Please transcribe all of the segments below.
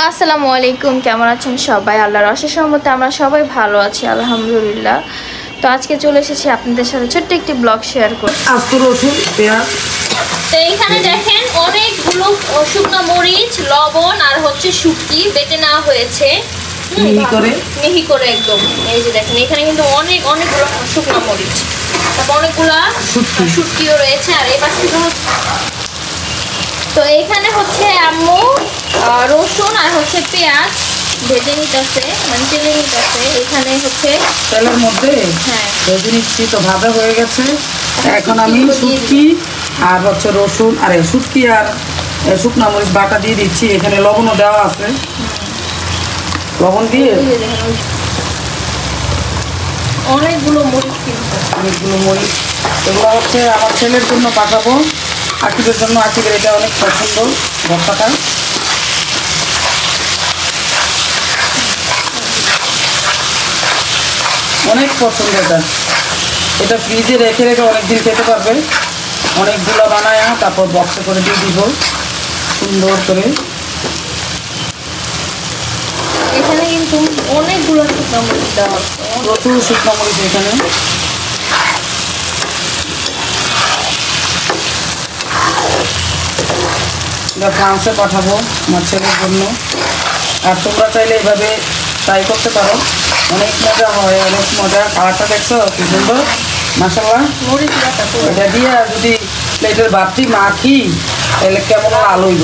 আসসালামু আলাইকুম কেমন আছেন সবাই? আল্লাহর অশেষ রহমতে আমরা সবাই ভালো আছি আলহামদুলিল্লাহ। তো আজকে চলে এসেছি আপনাদের সাথে ছোট্ট একটি ব্লগ শেয়ার করতে। আস্ত রসুন পেঁয়াজ। তো এইখানে দেখেন অনেকগুলো শুকনো মরিচ লবণ আর হচ্ছে শুটকি বেটে নেওয়া হয়েছে। মিহি করে? মিহি করে একদম। এই যে দেখেন এখানে কিন্তু অনেক অনেকগুলো শুকনো মরিচ। তারপর অনেকগুলা শুটকি। শুটকিও রয়েছে। আর এই পাশে তো এখানে হচ্ছে আম্মু রসুন আর হচ্ছে পেঁয়াজ ভেজে নিতেছে মানে তেলে নিতেছে। এখানে হচ্ছে তেলের মধ্যে হ্যাঁ। ভেজে নিচ্ছি তো ভাজা হয়ে গেছে। এখন আমি শুটকি আর হচ্ছে রসুন আর এই শুটকি আর শুকনা মরিচ বাটা দিয়ে দিচ্ছি। এখানে লবণও দেওয়া আছে। লবণ দিয়ে? অনেকগুলো মরিচ কিন্তু অনেকগুলো মরিচ। এগুলো হচ্ছে আমার ছেলের জন্য পাঠাবো। আকিবের জন্য আকিবের এটা অনেক পছন্দ ভর্তাটা অনেক পছন্দ এটা। এটা ফ্রিজে রেখে রেখে অনেকদিন খেতে পারবে। অনেকগুলো বানায় তারপর বক্সে করে দিয়ে দিব। সুন্দর করে। এখানে কিন্তু অনেকগুলো শুকনো মরিচ দেওয়া আছে। প্রচুর শুকনো মরিচ এখানে। এটা ফ্রান্সে পাঠাবো আমার ছেলের জন্য। আর তোমরা চাইলে এইভাবে ট্রাই করতে পারো। অনেক মজা হয়, অনেক মজা। কালারটা দেখছ? কি সুন্দর। মাসাল্লাহ এটা দিয়ে যদি প্লেটের ভাতটি মাখি, তাহলে কেমন আলো হইব?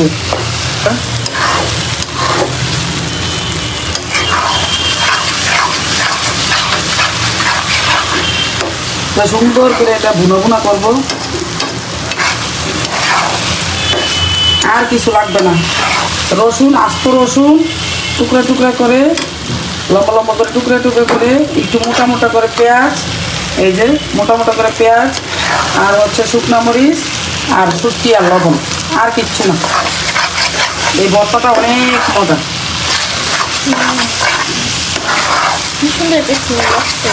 সুন্দর করে এটা ভুনা ভুনা করব। আর কিছু লাগবে না। রসুন আস্ত রসুন টুকরা টুকরা করে লম্বা লম্বা করে টুকরা টুকরা করে একটু মোটা মোটা করে পেঁয়াজ এই যে মোটা মোটা করে পেঁয়াজ আর হচ্ছে শুকনা মরিচ আর শুটকি আর লবণ আর কিচ্ছু না। এই ভর্তাটা অনেক মজা।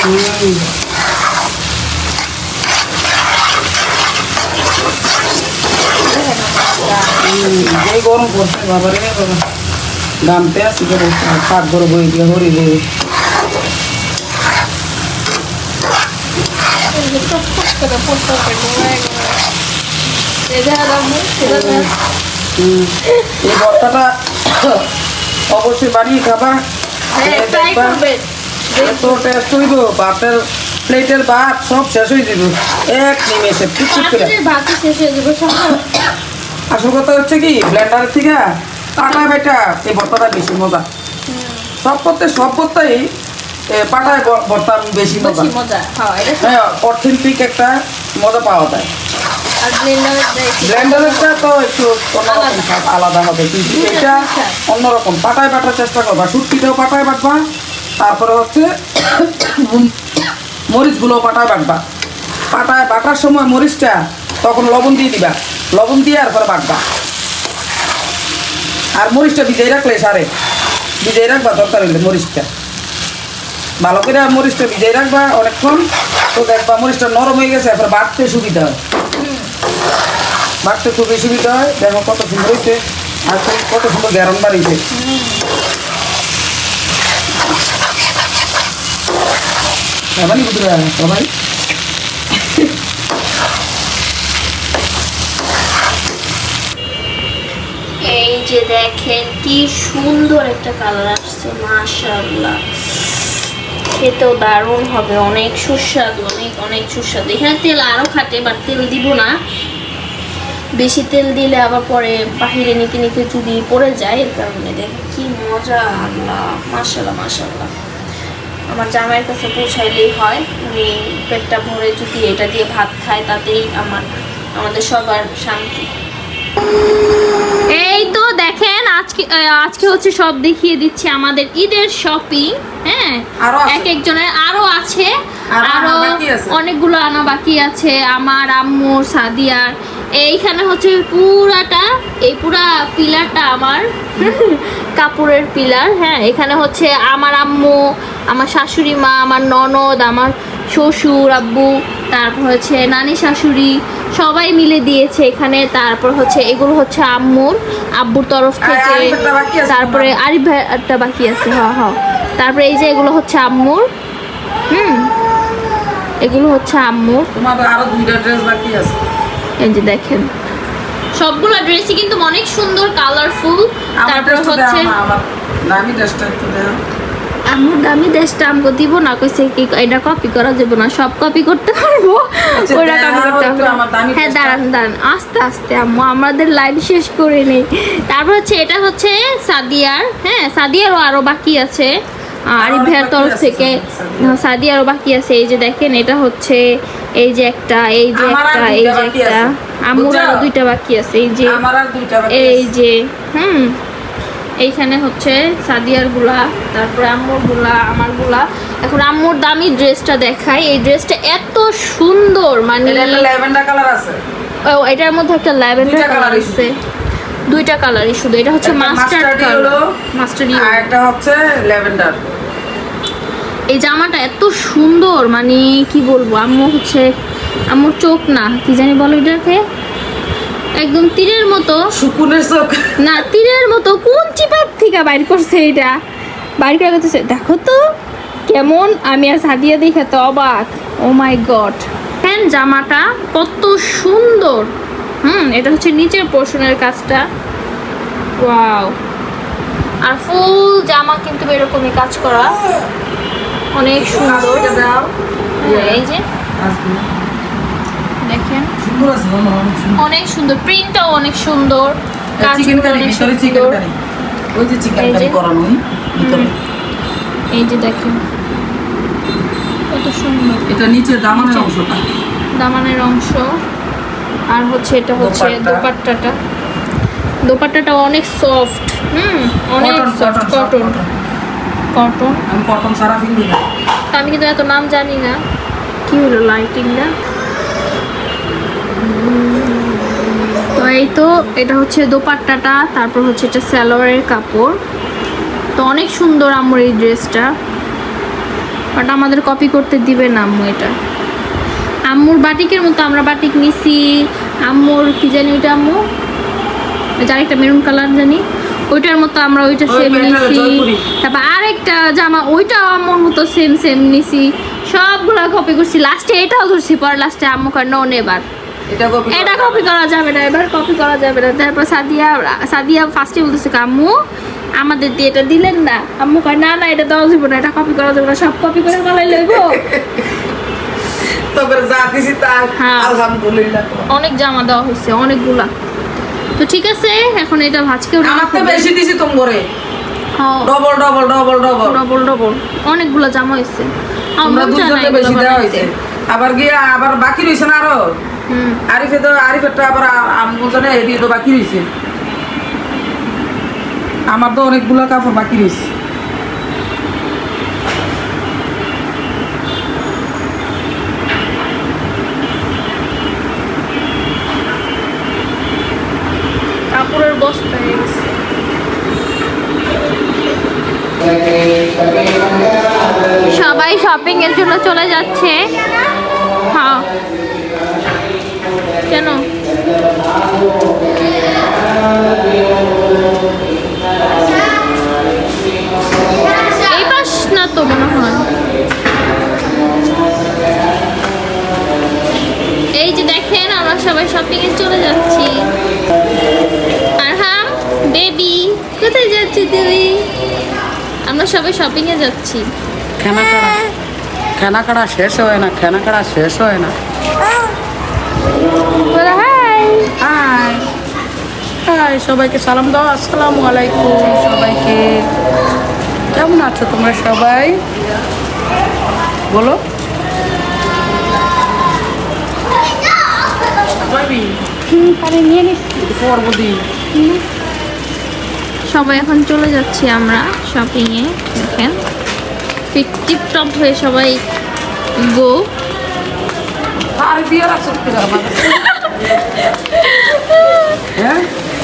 হুম। যেই গরম পড়ছে আসি করে করে বই দিয়ে হরি এই ভর্তাটা অবশ্যই বানিয়ে খাবা। হ্যাঁ খেয়ে ট্রাই এত টেস্ট হইব ভাতের প্লেটের ভাত সব শেষ হয়ে যাব। এক নিমেষে টুকটুক করে আসল কথা হচ্ছে কি ব্লেন্ডারের থেকে পাটায় বেটা এই ভর্তাটা বেশি মজা। সব করতে সব করতেই এ, পাটায় ভর্তা বেশি মজা। হ্যাঁ সব- হ্যাঁ একটা মজা পাওয়া যায়। ব্লেন্ডারেরটা তো একটু অন্যরকম আলাদা। হবে। কিন্তু এটা অন্যরকম। পাটায় বাটার চেষ্টা করবা। শুটকিটাও পাটায় বাটবা। তারপরে হচ্ছে মরিচগুলো পাটায় বাটবা। পাটায় বাটার সময় মরিচটা তখন লবণ দিয়ে দিবা। লবণ দিয়ে আর পরে বাটবা। আর মরিচটা ভিজাই রাখলে সারে। ভিজাই রাখবা, দরকার হইলে মরিচটা। ভালো করে মরিচটা ভিজাই রাখবা অনেকক্ষণ। তো দেখবা মরিচটা নরম হয়ে গেছে, এরপর বাটতে সুবিধা হয়। বাটতে খুবই সুবিধা হয়। দেখো কত সুন্দর হয়েছে আর কত সুন্দর গ্যারন বাড়িয়েছে বুঝতে সবাই এই যে দেখেন, কি সুন্দর একটা কালার আসছে, মাশাআল্লাহ। খেতেও দারুণ হবে, অনেক সুস্বাদু, অনেক অনেক সুস্বাদু। এখানে তেল আরও খাটে বাট তেল দিব না। বেশি তেল দিলে আবার পরে বাহিরে নিতে নিতে যদি পড়ে যায়, এর কারণে দেখেন কি মজা, আল্লাহ মাশাল্লাহ মাশাল্লাহ আমার জামাইয়ের কাছে পৌঁছাইলেই হয়। উনি পেটটা ভরে যদি এটা দিয়ে ভাত খায় তাতেই আমার আমাদের সবার শান্তি। এই তো দেখেন আজকে আজকে হচ্ছে সব দেখিয়ে দিচ্ছি আমাদের ঈদের শপিং হ্যাঁ। এক একজনের আরও আছে। আরও। অনেকগুলো আনা বাকি আছে। আমার আম্মুর সাদিয়ার এইখানে হচ্ছে পুরাটা এই পুরা পিলারটা আমার কাপড়ের পিলার হ্যাঁ? এখানে হচ্ছে আমার আম্মু আমার শাশুড়ি মা আমার ননদ আমার শ্বশুর আব্বু তারপর হচ্ছে নানি শাশুড়ি সবাই মিলে দিয়েছে এখানে। তারপর হচ্ছে এগুলো হচ্ছে আম্মুর আব্বুর তরফ থেকে। তারপরে? আরিফ ভাইয়ারটা বাকি আছে হ হ। তারপরে এই যে এগুলো হচ্ছে আম্মুর। হুম। এগুলো হচ্ছে আম্মুর। আরও দুইটা ড্রেস বাকি আছে। এই যে দেখেন। সবগুলো ড্রেসই কিন্তু অনেক সুন্দর কালারফুল। তারপর হচ্ছে আমার দামি ড্রেসটা একটু আম্মুর দামি ড্রেসটা আমগো দিব না কইছে কি এটা কপি করা যাবে না সব কপি করতে পারব। আচ্ছা, ওইটা দাও কপি করতে আমার হ্যাঁ দাঁড়ান দাঁড়ান আস্তে আস্তে আম্মু আমাদের লাইন শেষ করে নেই। তারপর হচ্ছে এটা হচ্ছে সাদিয়ার হ্যাঁ সাদিয়ারও আরও বাকি আছে। আরিফ অনেক তরফ থেকে সাদিয়ার। হ্যাঁ, সাদিয়ারও বাকি আছে। এই যে দেখেন এটা হচ্ছে এই যে একটা এই যে একটা এই যে একটা। আছে। আম্মুর দুইটা বাকি আছে এই যে আমার আর এই যে হুম এইখানে হচ্ছে সাদিয়ারগুলা তারপরে আম্মুরগুলা আমারগুলা। এখন আম্মুর দামি ড্রেসটা দেখাই। এই ড্রেসটা এত সুন্দর মানে এটা ল্যাভেন্ডার কালার আছে। ও এটার মধ্যে একটা ল্যাভেন্ডার কালার আছে। দুইটা কালারই শুধু এটা হচ্ছে মাস্টার্ড কালার মাস্টার্ড আর একটা হচ্ছে ল্যাভেন্ডার। এই জামাটা এত সুন্দর মানে কি বলব আম্মু হচ্ছে আম্মুর চোখ না কি জানি বলো এটাকে একদম তীরের মতো। সুকুনের চোখ। না তীরের মতো কোন চিপার থেকে বাইর করছে এটা? বাইর করে করতেছে। দেখো তো কেমন আমি আর সাদিয়া দেখে তো অবাক। ও মাই গড হ্যাঁ জামাটা কত সুন্দর। হুম এটা হচ্ছে নিচের পোর্শনের কাজটা। ওয়াও আর ফুল জামা কিন্তু এরকমই কাজ করা। অনেক সুন্দর। হ্যাঁ, এই যে। দেখেন। অনেক সুন্দর। প্রিন্টটাও অনেক সুন্দর। চিকেন কারি ভিতরে চিকেন কারি ওই যে চিকেন কারি। করানো ভিতরে। এই যে দেখেন। কত সুন্দর। এটা নিচে দামানের অংশটা। দামানের অংশ। আর হচ্ছে এটা হচ্ছে দোপাট্টা। দোপাট্টাটা। দোপাট্টাটা অনেক সফট হুম অনেক সফট কটন কটন আমি কটন সারা ফিল্ডি না। আমি কিন্তু এত নাম জানি না। কি হলো লাইটিংটা তো এই তো এটা হচ্ছে দোপাট্টাটা তারপর হচ্ছে এটা সালোয়ারের কাপড়। তো অনেক সুন্দর আম্মুর এই ড্রেসটা। বাট আমাদের কপি করতে দিবে না আম্মু এটা। আম্মুর বাটিকের মতো আমরা বাটিক নিছি। আম্মুর কি জানি ওইটা আম্মু? যার একটা মেরুন কালার জানি। ওইটার মতো আমরা ওইটা সেম নিছি। তারপর আরেকটা জামা ওইটাও আম্মুর মতো সেম সেম নিছি। সবগুলা কপি করছি। লাস্টে এটাও ধরছি পরে লাস্টে আম্মু কয় নো নেবার এটা কপি করা যাবে না। এবার কপি করা যাবে না। তারপর সাদিয়া সাদিয়া ফার্স্টে বলতেছে আম্মু আমাদের দিয়ে এটা দিলেন না। আম্মু কয় না না এটা দেওয়া যাবে না এটা কপি করা যাবে না সব কপি করে ফেলাই লইব। তবে যা দিছি তা হ্যাঁ। আলহামদুলিল্লাহ। অনেক জামা দেওয়া হয়েছে অনেকগুলা। তো ঠিক আছে এখন এটা ভাজকেও আমার তো বেশি দিছি তোম করে হ্যাঁ। Double double double double. Double double. অনেকগুলো জামা হয়েছে। আমার জানা দুজনকে বেশি দেওয়া। হয়েছে। আবার গিয়ে আবার বাকি রয়েছে না আরও? আরিফে তো আরিফেরটা আবার আম্মু জানে এদিকে তো বাকি রয়েছে আমার তো অনেকগুলো কাপড় বাকি রয়েছে কাপড়ের বস্তা সবাই শপিং এর জন্য চলে যাচ্ছে। এই পাশ না তো মনে হয়। এই যে দেখেন আমরা সবাই শপিং এ চলে যাচ্ছি। আরহাম বেবি কোথায় যাচ্ছি তুমি আমরা সবাই শপিং এ যাচ্ছি। খানা কাড়া খানা কাড়া শেষ হয় না খানা কাড়া শেষ হয় না। হাই হাই হাই সবাইকে সালাম দাও আসসালামু আলাইকুম সবাইকে। কেমন আছো তোমরা সবাই? বলো। সবাই এখন চলে যাচ্ছি আমরা শপিং এ দেখেন। টিপটপ হয়ে সবাই গো আর দিয়ে রাখছো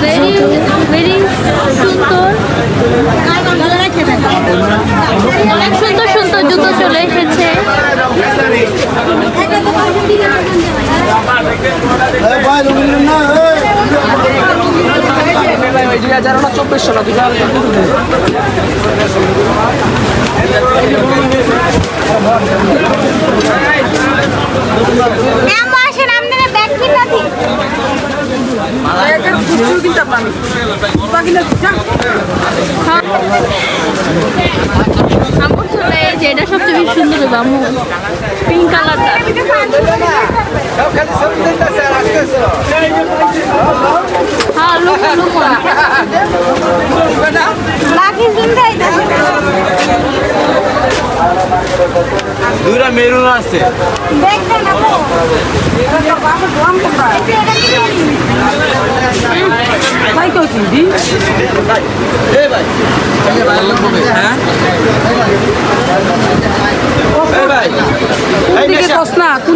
Very, very চব্বিশশো না দুই হাজার কিনতে পারি কিনতে আমার চলে যে এটা সবচেয়ে বেশি সুন্দর হবে আমু পিঙ্ক কালারটা হ্যাঁ লুক লুক দুইটা মেরুন আছে তাই কই কিনবি হ্যাঁ এই ভাই কোন দিকে কস না কোন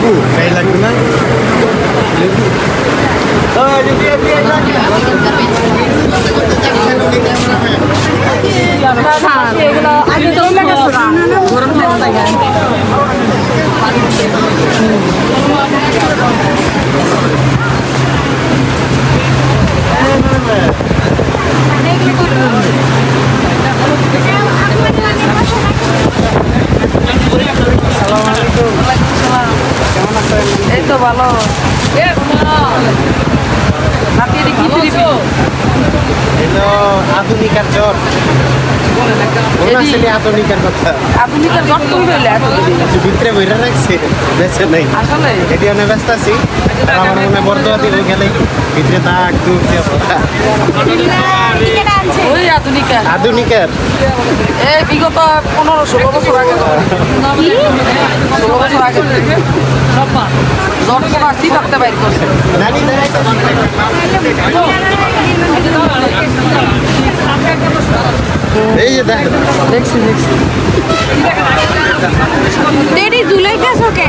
আপু গাই লাগবে না এগুলো আগে তো গেছে না গরম থাকে এই তো ভালো। নাতি এদিকে এলো আধুনিকার জ্বর। আধুনিকার কথা। আধুনিকের এত দিদি কিছু ভিতরে বইরা রাখছে বেঁচে নাই। আসলে? এটি অনেক ব্যস্ত আছি। আর আমার মনে বর্তমান দিব গেলে। ভিতরে দাগ দুধ দিয়ে। ওই আধুনিকের। আধুনিকার। এই বিগত পনেরো ষোলো বছর আগে? ষোলো বছর আগে? জট কোনো আসি থাকতে বাইর করছে নানি এই যে দেখ দেখছি দেখছি জুলাই কাজ ওকে।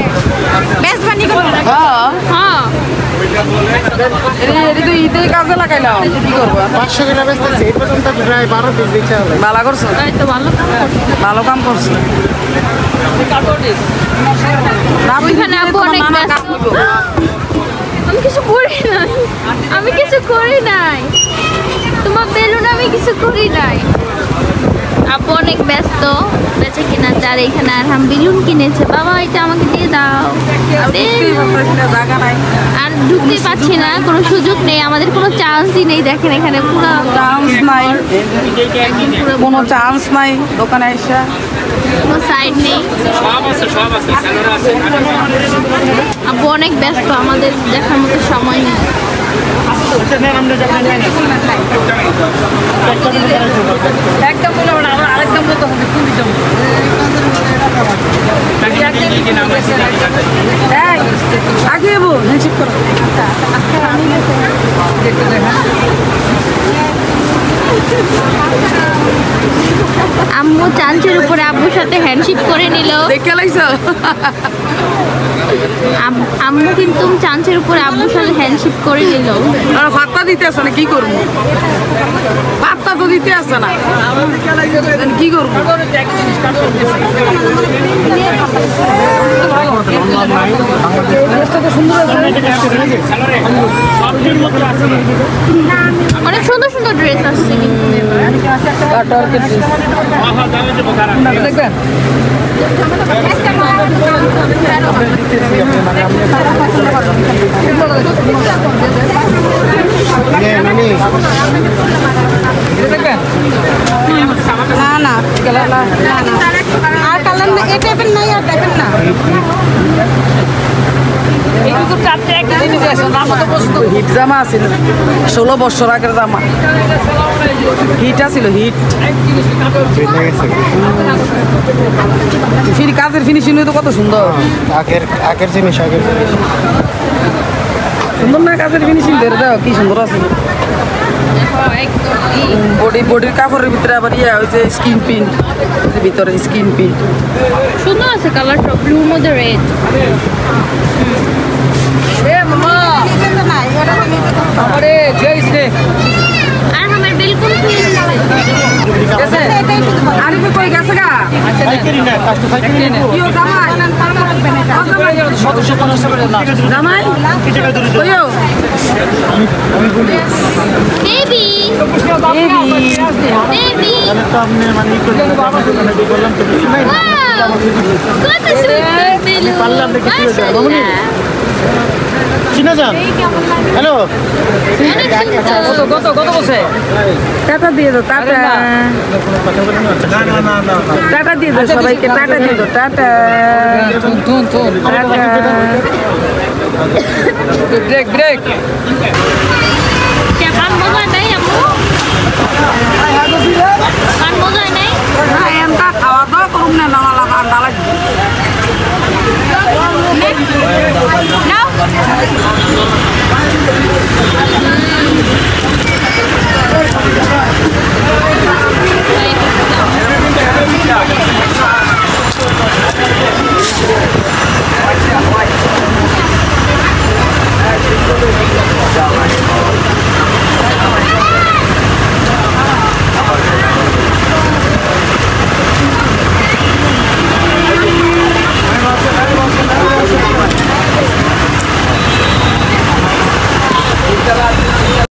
বেশ বানি করো হ্যাঁ।, হ্যাঁ। ভালো করছ? ভালো ভালো কাম করছ। আমি কিছু করি নাই। আমি কিছু করি নাই। তোমার বেলুন আমি কিছু করি নাই। আপু অনেক ব্যস্ত বেঁচে কিনা যার এখানে আর হাম বেলুন কিনেছে। বাবা এটা আমাকে দিয়ে দাও। দে। জায়গা নাই। আর ঢুকতে পারছি না কোনো সুযোগ নেই আমাদের কোনো চান্সই নেই দেখেন এখানে পুরো চান্স নাই। কোনো চান্স নাই দোকানে এসে। কোনো সাইড নেই। আপু অনেক ব্যস্ত আমাদের দেখার মতো সময় নেই। একদম আগে করো। আম্মু চাঞ্চের উপরে আব্বুর সাথে হ্যান্ডশেক করে নিল। দেখে লাইছো? আম্মু কিন্তু চাঞ্চের উপর আব্বুর সাথে হ্যান্ডশেক করে নিল। পাত্তা দিতে আসে না কি করব? পাত্তা তো দিতে আসে না। কি করব? অনেক সুন্দর সুন্দর ড্রেস আসছে কিন্তু দেখবেন না না না না। আর কালার না, এটা হিট জামা আছিল। ষোলো বছর আগের জামা। হিট আছিল হিট। ফির কাজের ফিনিশিং তো কত সুন্দর। আগের আগের জিনিস আগের জিনিস। সুন্দর না কাজের ফিনিশিং ধরে দাও কি সুন্দর আছে। বডি বডির কাপড়ের ভিতরে আবার ইয়ে হয়েছে স্কিন প্রিন্ট ভিতরে স্কিন প্রিন্ট সুন্দর আছে কালারটা ব্লুর মধ্যে রেড আর আমার বিলকুল আরিফে কই গেছে গা? সাইকেল না কাজটা সাইকেল না। ইয়ো জামাই? জামাই? কইও। বেবি বেবি বেবি তো আপনি মানে দোকানে দিয়ে বললাম তো কিছু নাই। কত সুন্দর বেলুন। পারলাম না কিছু হয়ে যায়, মামুনি? মাশাআল্লাহ। চিনা যান হ্যালো? অনেক সুন্দর কত কত বসে টাটা দিয়ে দাও টাটা। না না। না না টাটা দিয়ে দাও সবাইকে টাটা দিয়ে দাও টাটা। টাটা। Break break. কে পান মজা নাই আম্মু পান মজা নাই? না এনটা খাওয়া দাওয়া করুন না নামালা ঠান্ডা লাগবে। No?